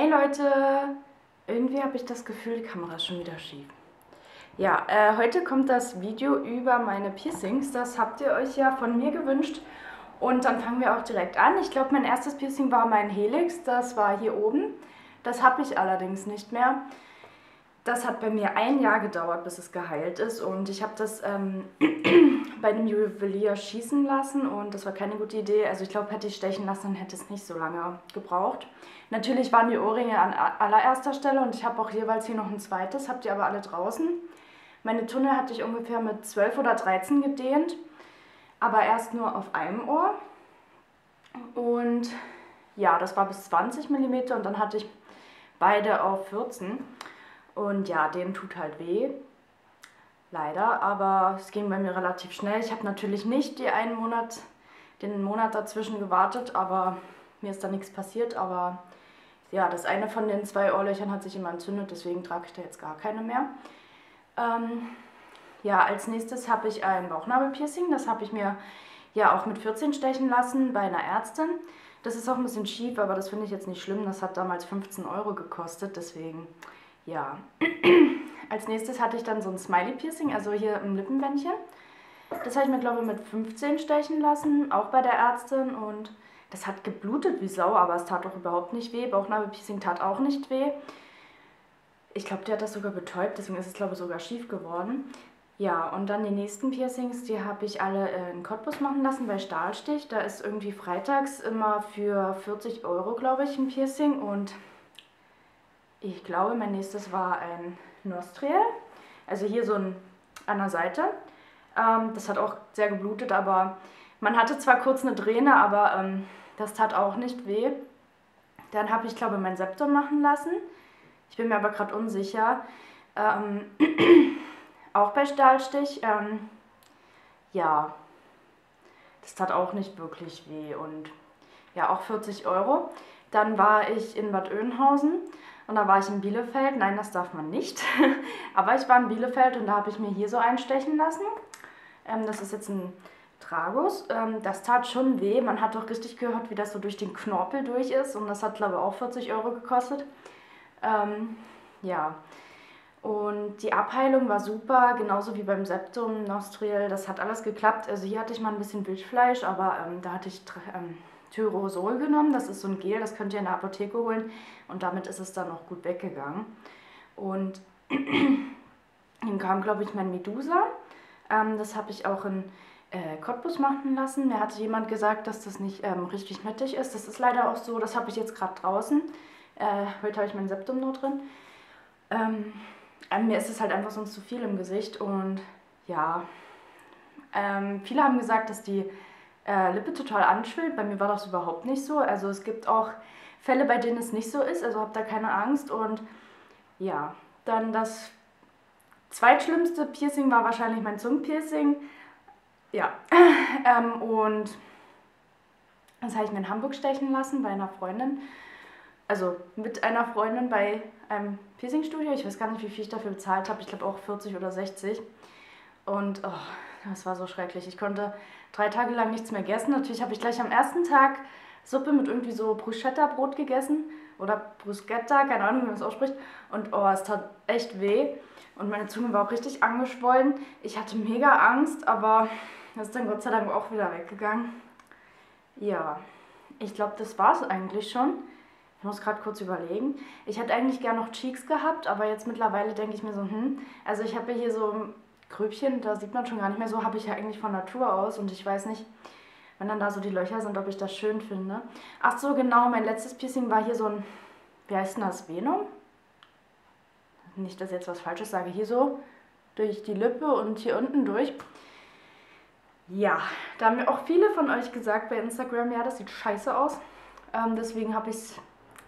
Hey Leute, irgendwie habe ich das Gefühl, die Kamera ist schon wieder schief. Ja, äh, heute kommt das Video über meine Piercings. Das habt ihr euch ja von mir gewünscht. Und dann fangen wir auch direkt an. Ich glaube, mein erstes Piercing war mein Helix. Das war hier oben. Das habe ich allerdings nicht mehr. Das hat bei mir ein Jahr gedauert, bis es geheilt ist. Und ich habe das ähm, bei einem Juwelier schießen lassen und das war keine gute Idee. Also ich glaube, hätte ich stechen lassen, hätte es nicht so lange gebraucht. Natürlich waren die Ohrringe an allererster Stelle und ich habe auch jeweils hier noch ein zweites, habt ihr aber alle draußen. Meine Tunnel hatte ich ungefähr mit 12 oder 13 gedehnt, aber erst nur auf einem Ohr. Und ja, das war bis 20 mm und dann hatte ich beide auf 14 und ja, dem tut halt weh. Leider, aber es ging bei mir relativ schnell. Ich habe natürlich nicht die einen Monat, den Monat dazwischen gewartet, aber mir ist da nichts passiert. Aber ja, das eine von den zwei Ohrlöchern hat sich immer entzündet, deswegen trage ich da jetzt gar keine mehr. Ähm, ja, als nächstes habe ich ein Bauchnabelpiercing. Das habe ich mir ja auch mit 14 stechen lassen bei einer Ärztin. Das ist auch ein bisschen schief, aber das finde ich jetzt nicht schlimm. Das hat damals 15 Euro gekostet, deswegen ja. Als nächstes hatte ich dann so ein Smiley-Piercing, also hier im Lippenbändchen. Das habe ich mir, glaube ich, mit 15 stechen lassen, auch bei der Ärztin. Und das hat geblutet wie Sau, aber es tat doch überhaupt nicht weh. Bauchnabelpiercing tat auch nicht weh. Ich glaube, der hat das sogar betäubt, deswegen ist es, glaube ich, sogar schief geworden. Ja, und dann die nächsten Piercings, die habe ich alle in Cottbus machen lassen bei Stahlstich. Da ist irgendwie freitags immer für 40 Euro, glaube ich, ein Piercing. Und ich glaube, mein nächstes war ein Nostriel. Also hier so ein an der Seite. Ähm, das hat auch sehr geblutet, aber man hatte zwar kurz eine Träne, aber ähm, das tat auch nicht weh. Dann habe ich, glaube ich, mein Septum machen lassen. Ich bin mir aber gerade unsicher. Ähm, auch bei Stahlstich. Ähm, ja, das tat auch nicht wirklich weh und ja, auch 40 Euro. Dann war ich in Bad Oeynhausen und da war ich in Bielefeld. Nein, das darf man nicht. Aber ich war in Bielefeld und da habe ich mir hier so einstechen lassen. Ähm, das ist jetzt ein Tragus. Ähm, das tat schon weh. Man hat doch richtig gehört, wie das so durch den Knorpel durch ist. Und das hat, glaube ich, auch 40 Euro gekostet. Ähm, ja. Und die Abheilung war super, genauso wie beim Septum, Nostril. Das hat alles geklappt. Also hier hatte ich mal ein bisschen Wildfleisch, aber ähm, da hatte ich ähm, Tyrosol genommen. Das ist so ein Gel, das könnt ihr in der Apotheke holen. Und damit ist es dann auch gut weggegangen. Und dann kam, glaube ich, mein Medusa. Ähm, das habe ich auch in äh, Cottbus machen lassen. Mir hatte jemand gesagt, dass das nicht ähm, richtig mittig ist. Das ist leider auch so. Das habe ich jetzt gerade draußen. Äh, heute habe ich mein Septum nur drin. Ähm, äh, mir ist es halt einfach sonst zu viel im Gesicht. Und ja, ähm, viele haben gesagt, dass die äh, Lippe total anschwillt. Bei mir war das überhaupt nicht so. Also es gibt auch Fälle, bei denen es nicht so ist. Also habt da keine Angst. Und ja, dann das zweitschlimmste Piercing war wahrscheinlich mein Zungenpiercing. Ja, ähm, und das habe ich mir in Hamburg stechen lassen bei einer Freundin. Also mit einer Freundin bei einem Piercingstudio. Ich weiß gar nicht, wie viel ich dafür bezahlt habe. Ich glaube auch 40 oder 60. Und oh, das war so schrecklich. Ich konnte drei Tage lang nichts mehr essen. Natürlich habe ich gleich am ersten Tag Suppe mit irgendwie so Bruschetta-Brot gegessen. Oder Bruschetta, keine Ahnung, wie man es ausspricht. Und oh, es tat echt weh. Und meine Zunge war auch richtig angeschwollen. Ich hatte mega Angst, aber das ist dann Gott sei Dank auch wieder weggegangen. Ja, ich glaube, das war es eigentlich schon. Ich muss gerade kurz überlegen. Ich hätte eigentlich gern noch Cheeks gehabt, aber jetzt mittlerweile denke ich mir so, hm, also ich habe hier so Gröbchen, da sieht man schon gar nicht mehr so, habe ich ja eigentlich von Natur aus und ich weiß nicht, wenn dann da so die Löcher sind, ob ich das schön finde. Ach so, genau, mein letztes Piercing war hier so ein, wie heißt denn das, Venum? Nicht, dass ich jetzt was Falsches sage, hier so durch die Lippe und hier unten durch. Ja, da haben mir auch viele von euch gesagt bei Instagram, ja, das sieht scheiße aus. Ähm, deswegen habe ich es,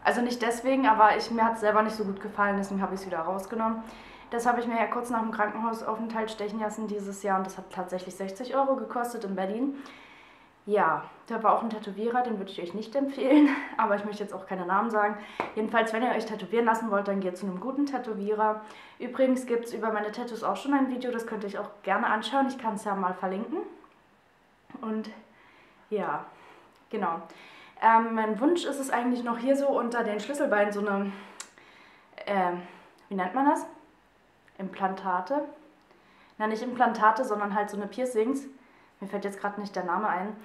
also nicht deswegen, aber ich, mir hat es selber nicht so gut gefallen, deswegen habe ich es wieder rausgenommen. Das habe ich mir ja kurz nach dem Krankenhausaufenthalt stechen lassen dieses Jahr und das hat tatsächlich 60 Euro gekostet in Berlin. Ja, da war auch ein Tätowierer, den würde ich euch nicht empfehlen, aber ich möchte jetzt auch keine Namen sagen. Jedenfalls, wenn ihr euch tätowieren lassen wollt, dann geht zu einem guten Tätowierer. Übrigens gibt es über meine Tattoos auch schon ein Video, das könnt ihr euch auch gerne anschauen. Ich kann es ja mal verlinken. Und ja, genau. Ähm, mein Wunsch ist es eigentlich noch hier so unter den Schlüsselbeinen so eine, äh, wie nennt man das? Implantate. Na, nicht Implantate, sondern halt so eine Piercings. Mir fällt jetzt gerade nicht der Name ein.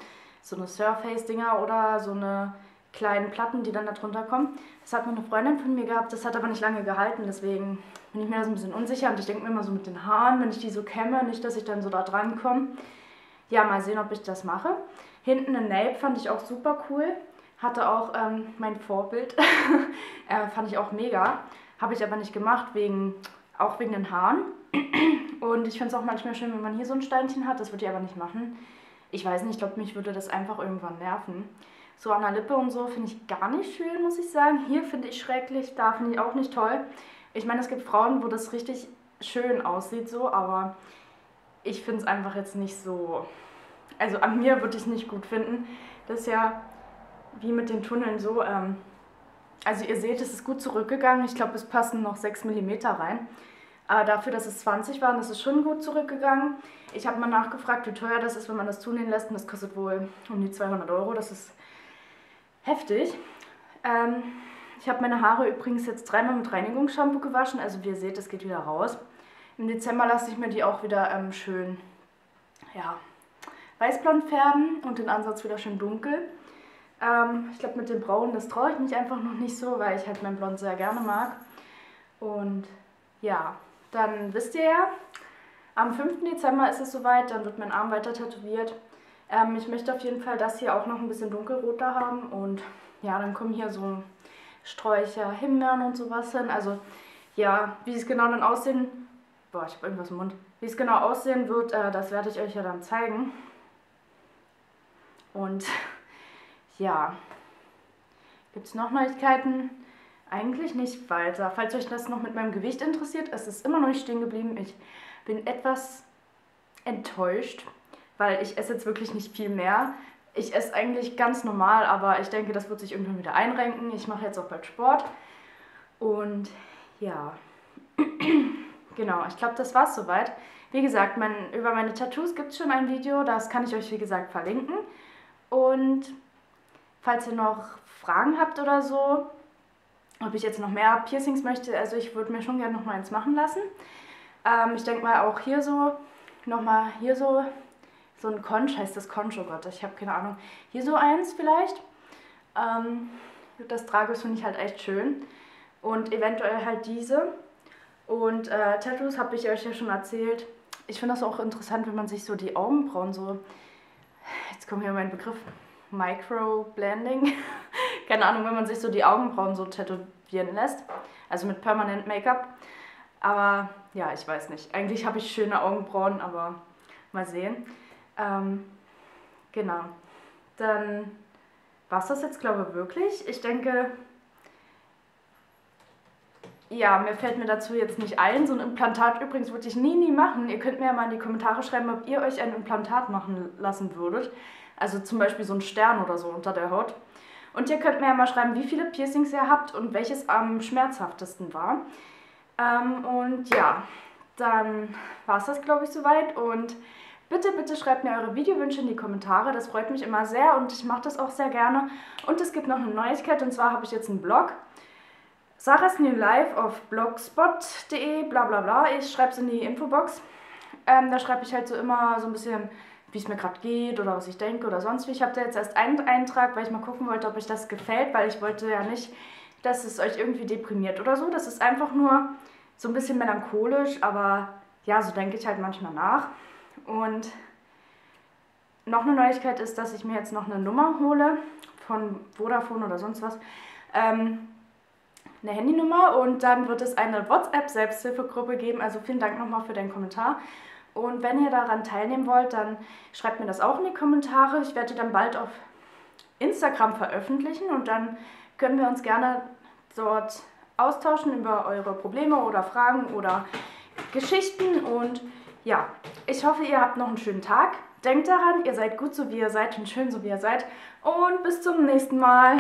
So eine Surface-Dinger oder so eine kleinen Platten, die dann da drunter kommen. Das hat eine Freundin von mir gehabt, das hat aber nicht lange gehalten, deswegen bin ich mir das ein bisschen unsicher und ich denke mir immer so mit den Haaren, wenn ich die so kämme, nicht, dass ich dann so da dran komme. Ja, mal sehen, ob ich das mache. Hinten ein Nape fand ich auch super cool. Hatte auch ähm, mein Vorbild. äh, fand ich auch mega. Habe ich aber nicht gemacht, wegen, auch wegen den Haaren. Und ich finde es auch manchmal schön, wenn man hier so ein Steinchen hat. Das würde ich aber nicht machen. Ich weiß nicht, ich glaube, mich würde das einfach irgendwann nerven. So an der Lippe und so finde ich gar nicht schön, muss ich sagen. Hier finde ich schrecklich, da finde ich auch nicht toll. Ich meine, es gibt Frauen, wo das richtig schön aussieht so, aber ich finde es einfach jetzt nicht so... Also an mir würde ich es nicht gut finden. Das ist ja wie mit den Tunneln so... Ähm, also ihr seht, es ist gut zurückgegangen. Ich glaube, es passen noch 6 mm rein. Aber dafür, dass es 20 waren, ist es schon gut zurückgegangen. Ich habe mal nachgefragt, wie teuer das ist, wenn man das zunehmen lässt. Und das kostet wohl um die 200 Euro. Das ist heftig. Ähm, ich habe meine Haare übrigens jetzt dreimal mit Reinigungsshampoo gewaschen. Also wie ihr seht, es geht wieder raus. Im Dezember lasse ich mir die auch wieder ähm, schön ja, weißblond färben und den Ansatz wieder schön dunkel. Ähm, ich glaube mit dem Braun, das traue ich mich einfach noch nicht so, weil ich halt mein Blond sehr gerne mag. Und ja, dann wisst ihr ja, am 5. Dezember ist es soweit, dann wird mein Arm weiter tätowiert. Ähm, ich möchte auf jeden Fall das hier auch noch ein bisschen dunkelroter haben und ja, dann kommen hier so Sträucher, Himbeeren und sowas hin. Also ja, wie es genau dann aussehen, boah, ich habe irgendwas im Mund, wie es genau aussehen wird, äh, das werde ich euch ja dann zeigen. Und ja, gibt es noch Neuigkeiten? Eigentlich nicht weiter. Falls euch das noch mit meinem Gewicht interessiert, es ist immer noch nicht stehen geblieben. Ich bin etwas enttäuscht, weil ich esse jetzt wirklich nicht viel mehr. Ich esse eigentlich ganz normal, aber ich denke, das wird sich irgendwann wieder einrenken. Ich mache jetzt auch bald Sport. Und ja, genau, ich glaube, das war es soweit. Wie gesagt, mein, über meine Tattoos gibt es schon ein Video, das kann ich euch wie gesagt verlinken. Und falls ihr noch Fragen habt oder so, ob ich jetzt noch mehr Piercings möchte, also ich würde mir schon gerne noch mal eins machen lassen. Ähm, ich denke mal auch hier so, nochmal hier so, so ein Conch, heißt das Conch, oh Gott, ich habe keine Ahnung. Hier so eins vielleicht. Ähm, das Tragus finde ich halt echt schön. Und eventuell halt diese. Und äh, Tattoos habe ich euch ja schon erzählt. Ich finde das auch interessant, wenn man sich so die Augenbrauen so, jetzt kommt hier mein Begriff, Micro-Blending. Keine Ahnung, wenn man sich so die Augenbrauen so tätowieren lässt. Also mit Permanent Make-up. Aber ja, ich weiß nicht. Eigentlich habe ich schöne Augenbrauen, aber mal sehen. Ähm, genau. Dann war es das jetzt, glaube ich, wirklich. Ich denke, ja, mir fällt mir dazu jetzt nicht ein. So ein Implantat übrigens würde ich nie, nie machen. Ihr könnt mir ja mal in die Kommentare schreiben, ob ihr euch ein Implantat machen lassen würdet. Also zum Beispiel so ein Stern oder so unter der Haut. Und ihr könnt mir ja mal schreiben, wie viele Piercings ihr habt und welches am schmerzhaftesten war. Ähm, und ja, dann war es das, glaube ich, soweit. Und bitte, bitte schreibt mir eure Videowünsche in die Kommentare. Das freut mich immer sehr und ich mache das auch sehr gerne. Und es gibt noch eine Neuigkeit und zwar habe ich jetzt einen Blog. Sarah's New Life auf blogspot.de, bla bla bla. Ich schreibe es in die Infobox. Ähm, da schreibe ich halt so immer so ein bisschen wie es mir gerade geht oder was ich denke oder sonst wie. Ich habe da jetzt erst einen Eintrag, weil ich mal gucken wollte, ob euch das gefällt, weil ich wollte ja nicht, dass es euch irgendwie deprimiert oder so. Das ist einfach nur so ein bisschen melancholisch, aber ja, so denke ich halt manchmal nach. Und noch eine Neuigkeit ist, dass ich mir jetzt noch eine Nummer hole von Vodafone oder sonst was. Ähm, eine Handynummer und dann wird es eine WhatsApp-Selbsthilfegruppe geben. Also vielen Dank nochmal für deinen Kommentar. Und wenn ihr daran teilnehmen wollt, dann schreibt mir das auch in die Kommentare. Ich werde dann bald auf Instagram veröffentlichen und dann können wir uns gerne dort austauschen über eure Probleme oder Fragen oder Geschichten. Und ja, ich hoffe, ihr habt noch einen schönen Tag. Denkt daran, ihr seid gut so wie ihr seid und schön so wie ihr seid. Und bis zum nächsten Mal.